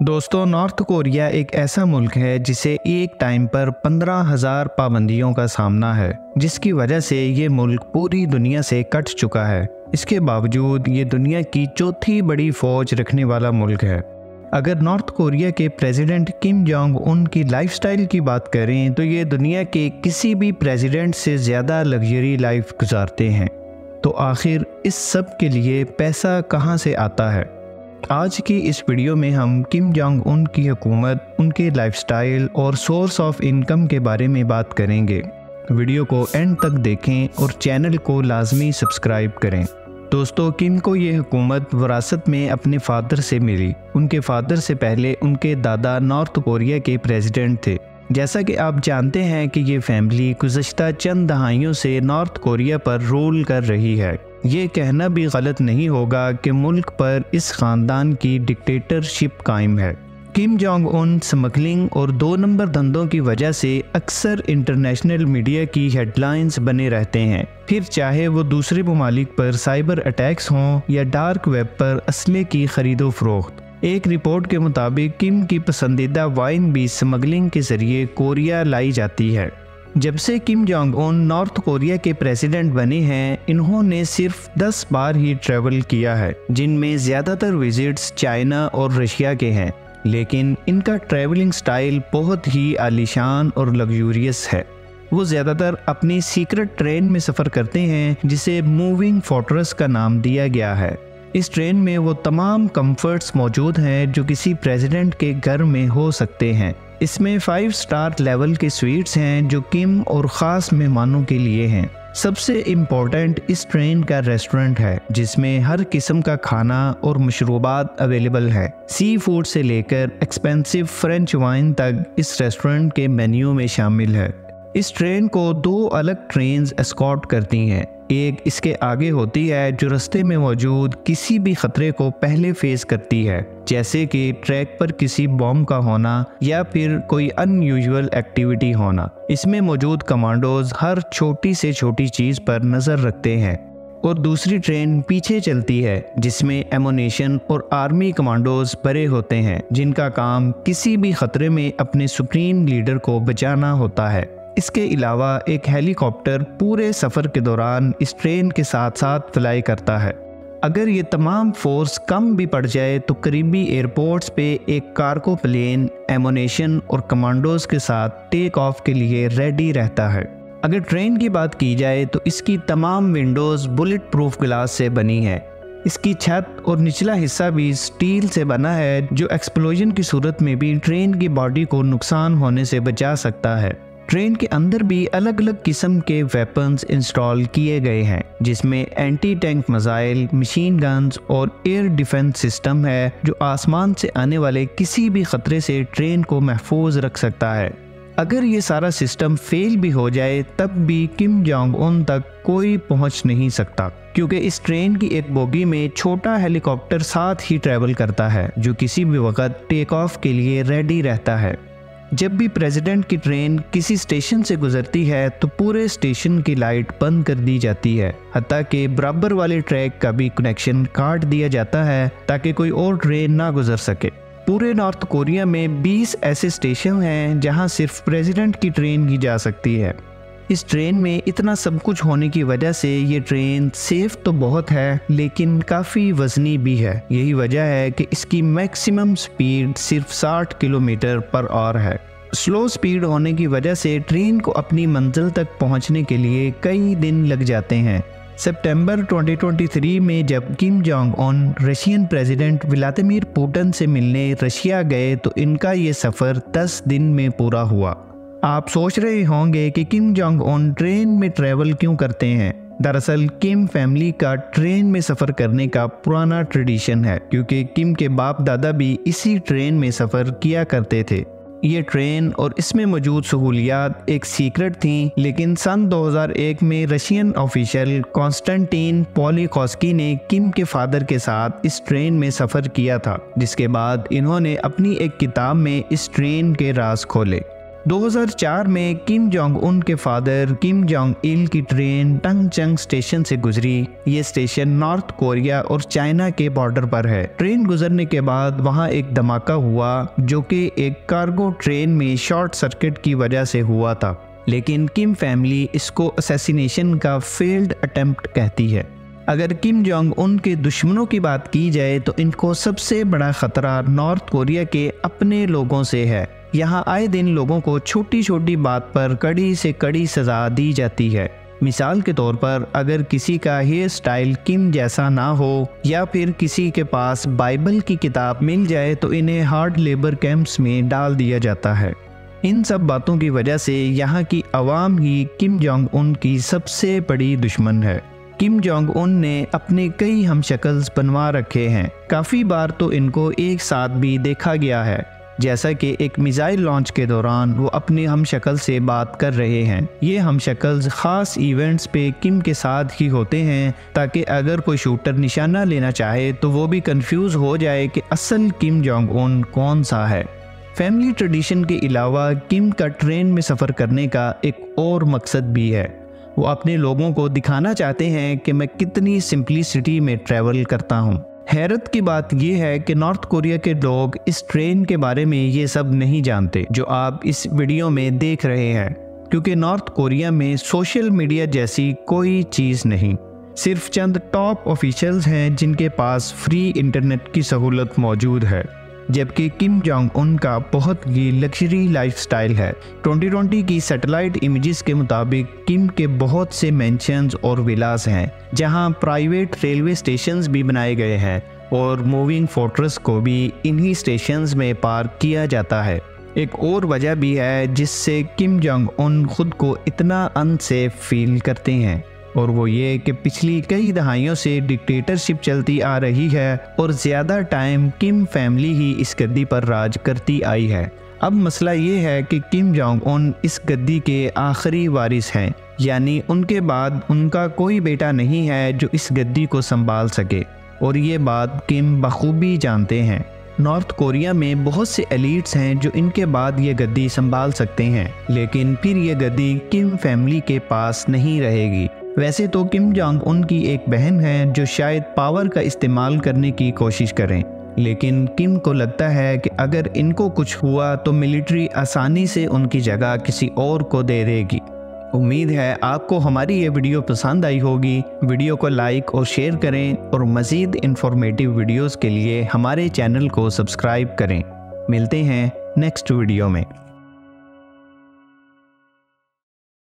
दोस्तों, north Korea एक ऐसा मुल्क है जिसे एक टाइम पर पंद्रह हज़ार पाबंदियों का सामना है, जिसकी वजह से ये मुल्क पूरी दुनिया से कट चुका है। इसके बावजूद ये दुनिया की चौथी बड़ी फौज रखने वाला मुल्क है। अगर नॉर्थ कोरिया के प्रेसिडेंट किम जोंग उन की लाइफस्टाइल की बात करें तो ये दुनिया के किसी भी प्रेसिडेंट से ज़्यादा लग्जरी लाइफ गुजारते हैं। तो आखिर इस सब के लिए पैसा कहाँ से आता है? आज की इस वीडियो में हम किम जोंग उन की हुकूमत, उनके लाइफस्टाइल और सोर्स ऑफ़ इनकम के बारे में बात करेंगे। वीडियो को एंड तक देखें और चैनल को लाजमी सब्सक्राइब करें। दोस्तों किम को ये हुकूमत वरासत में अपने फादर से मिली। उनके फादर से पहले उनके दादा नॉर्थ कोरिया के प्रेसिडेंट थे। जैसा कि आप जानते हैं कि ये फैमिली गुजशत चंद दहाइयों से नॉर्थ कोरिया पर रूल कर रही है। ये कहना भी गलत नहीं होगा कि मुल्क पर इस ख़ानदान की डिक्टेटरशिप कायम है। किम जोंग उन स्मगलिंग और दो नंबर धंधों की वजह से अक्सर इंटरनेशनल मीडिया की हेडलाइंस बने रहते हैं। फिर चाहे वो दूसरे ममालिक पर साइबर अटैक्स हों या डार्क वेब पर असले की खरीदो फरोख्त। एक रिपोर्ट के मुताबिक किम की पसंदीदा वाइन भी स्मगलिंग के ज़रिए कोरिया लाई जाती है। जब से Kim Jong Un North Korea के प्रेसिडेंट बने हैं, इन्होंने सिर्फ़ 10 बार ही ट्रैवल किया है, जिनमें ज़्यादातर विजिट्स चाइना और रशिया के हैं। लेकिन इनका ट्रैवलिंग स्टाइल बहुत ही आलिशान और लग्जूरियस है। वो ज़्यादातर अपनी सीक्रेट ट्रेन में सफ़र करते हैं, जिसे मूविंग फोर्ट्रेस का नाम दिया गया है। इस ट्रेन में वो तमाम कंफर्ट्स मौजूद हैं, जो किसी प्रेसिडेंट के घर में हो सकते हैं। इसमें फाइव स्टार लेवल के स्वीट्स हैं जो किम और ख़ास मेहमानों के लिए हैं। सबसे इम्पोर्टेंट इस ट्रेन का रेस्टोरेंट है, जिसमें हर किस्म का खाना और मशरूबात अवेलेबल है। सी फ़ूड से लेकर एक्सपेंसिव फ्रेंच वाइन तक इस रेस्टोरेंट के मेन्यू में शामिल है। इस ट्रेन को दो अलग ट्रेन एस्कॉट करती हैं। एक इसके आगे होती है जो रास्ते में मौजूद किसी भी खतरे को पहले फेस करती है। जैसे कि ट्रैक पर किसी बॉम्ब का होना या फिर कोई अनयूजुअल एक्टिविटी होना। इसमें मौजूद कमांडोज हर छोटी से छोटी चीज़ पर नज़र रखते हैं। और दूसरी ट्रेन पीछे चलती है, जिसमें एमोनेशन और आर्मी कमांडोज परे होते हैं, जिनका काम किसी भी खतरे में अपने सुप्रीम लीडर को बचाना होता है। इसके अलावा एक हेलीकॉप्टर पूरे सफ़र के दौरान इस ट्रेन के साथ साथ फ्लाई करता है। अगर ये तमाम फोर्स कम भी पड़ जाए तो करीबी एयरपोर्ट्स पे एक कार्गो प्लेन, एमोनेशन और कमांडोज के साथ टेक ऑफ़ के लिए रेडी रहता है। अगर ट्रेन की बात की जाए तो इसकी तमाम विंडोज़ बुलेट प्रूफ ग्लास से बनी है। इसकी छत और निचला हिस्सा भी स्टील से बना है, जो एक्सप्लोजन की सूरत में भी ट्रेन की बॉडी को नुकसान होने से बचा सकता है। ट्रेन के अंदर भी अलग अलग किस्म के वेपन्स इंस्टॉल किए गए हैं, जिसमें anti tank missile machine guns और एयर डिफेंस सिस्टम है, जो आसमान से आने वाले किसी भी खतरे से ट्रेन को महफूज रख सकता है। अगर ये सारा सिस्टम फेल भी हो जाए, तब भी किम जोंग उन तक कोई पहुँच नहीं सकता, क्योंकि इस ट्रेन की एक बोगी में छोटा हेलीकॉप्टर साथ ही ट्रेवल करता है, जो किसी भी वक्त टेक ऑफ़ के लिए रेडी रहता है। जब भी प्रेसिडेंट की ट्रेन किसी स्टेशन से गुजरती है तो पूरे स्टेशन की लाइट बंद कर दी जाती है। हत्या के बराबर वाले ट्रैक का भी कनेक्शन काट दिया जाता है, ताकि कोई और ट्रेन ना गुजर सके। पूरे नॉर्थ कोरिया में 20 ऐसे स्टेशन हैं, जहाँ सिर्फ़ प्रेसिडेंट की ट्रेन ही जा सकती है। इस ट्रेन में इतना सब कुछ होने की वजह से ये ट्रेन सेफ़ तो बहुत है, लेकिन काफ़ी वजनी भी है। यही वजह है कि इसकी मैक्सिमम स्पीड सिर्फ़ 60 किलोमीटर पर आवर है। स्लो स्पीड होने की वजह से ट्रेन को अपनी मंजिल तक पहुँचने के लिए कई दिन लग जाते हैं। सितंबर 2023 में जब Kim Jong Un Russian president Vladimir Putin से मिलने रशिया गए तो इनका ये सफ़र 10 दिन में पूरा हुआ। आप सोच रहे होंगे कि किम जोंग ऑन ट्रेन में ट्रेवल क्यों करते हैं? दरअसल, किम फैमिली का ट्रेन में सफ़र करने का पुराना ट्रेडिशन है, क्योंकि किम के बाप दादा भी इसी ट्रेन में सफ़र किया करते थे। ये ट्रेन और इसमें मौजूद सहूलियात एक सीक्रेट थी, लेकिन सन 2001 में रशियन ऑफिशियल कॉन्स्टेंटीन पॉलीकॉस्की ने किम के फादर के साथ इस ट्रेन में सफ़र किया था, जिसके बाद इन्होंने अपनी एक किताब में इस ट्रेन के राज खोले। 2004 में किम जोंग उन के फादर किम जोंग इल की ट्रेन टंग चंग स्टेशन से गुजरी। ये स्टेशन नॉर्थ कोरिया और चाइना के बॉर्डर पर है। ट्रेन गुजरने के बाद वहाँ एक धमाका हुआ, जो कि एक कार्गो ट्रेन में शॉर्ट सर्किट की वजह से हुआ था। लेकिन किम फैमिली इसको असैसिनेशन का फेल्ड अटेम्प्ट कहती है। अगर किम जोंग उन के दुश्मनों की बात की जाए तो इनको सबसे बड़ा खतरा नॉर्थ कोरिया के अपने लोगों से है। यहाँ आए दिन लोगों को छोटी छोटी बात पर कड़ी से कड़ी सज़ा दी जाती है। मिसाल के तौर पर, अगर किसी का हेयर स्टाइल किम जैसा ना हो, या फिर किसी के पास बाइबल की किताब मिल जाए तो इन्हें हार्ड लेबर कैंप्स में डाल दिया जाता है। इन सब बातों की वजह से यहाँ की आवाम ही किम जोंग उन की सबसे बड़ी दुश्मन है। किम जोंग उन ने अपने कई हम शक्ल्स बनवा रखे हैं। काफ़ी बार तो इनको एक साथ भी देखा गया है। जैसा कि एक मिसाइल लॉन्च के दौरान वो अपने हम शक्ल से बात कर रहे हैं। ये हम शक्ल ख़ास इवेंट्स पे किम के साथ ही होते हैं, ताकि अगर कोई शूटर निशाना लेना चाहे तो वो भी कंफ्यूज हो जाए कि असल किम जोंग उन कौन सा है। फैमिली ट्रेडिशन के अलावा किम का ट्रेन में सफ़र करने का एक और मकसद भी है। वो अपने लोगों को दिखाना चाहते हैं कि मैं कितनी सिंपलिसिटी में ट्रैवल करता हूँ। हैरत की बात यह है कि नॉर्थ कोरिया के लोग इस ट्रेन के बारे में ये सब नहीं जानते, जो आप इस वीडियो में देख रहे हैं। क्योंकि नॉर्थ कोरिया में सोशल मीडिया जैसी कोई चीज़ नहीं। सिर्फ़ चंद टॉप ऑफिशियल्स हैं जिनके पास फ्री इंटरनेट की सहूलत मौजूद है। जबकि किम जोंग उन का बहुत ही लग्जरी लाइफस्टाइल है। 2020 की सैटेलाइट इमेजेस के मुताबिक किम के बहुत से मेंशंस और विलास हैं, जहाँ प्राइवेट रेलवे स्टेशन भी बनाए गए हैं और मूविंग फोर्ट्रेस को भी इन्हीं स्टेशन में पार्क किया जाता है। एक और वजह भी है जिससे किम जोंग उन खुद को इतना अनसेफ फील करते हैं। और वो ये कि पिछली कई दहाइयों से डिक्टेटरशिप चलती आ रही है और ज़्यादा टाइम किम फैमिली ही इस गद्दी पर राज करती आई है। अब मसला ये है कि किम जोंग उन इस गद्दी के आखिरी वारिस हैं, यानी उनके बाद उनका कोई बेटा नहीं है जो इस गद्दी को संभाल सके। और ये बात किम बखूबी जानते हैं। नॉर्थ कोरिया में बहुत से एलिट्स हैं जो इनके बाद ये गद्दी संभाल सकते हैं, लेकिन फिर ये गद्दी किम फैमिली के पास नहीं रहेगी। वैसे तो किम जोंग उनकी एक बहन है जो शायद पावर का इस्तेमाल करने की कोशिश करें, लेकिन किम को लगता है कि अगर इनको कुछ हुआ तो मिलिट्री आसानी से उनकी जगह किसी और को दे देगी। उम्मीद है आपको हमारी ये वीडियो पसंद आई होगी। वीडियो को लाइक और शेयर करें और मज़ीद इन्फॉर्मेटिव वीडियोज़ के लिए हमारे चैनल को सब्सक्राइब करें। मिलते हैं नेक्स्ट वीडियो में।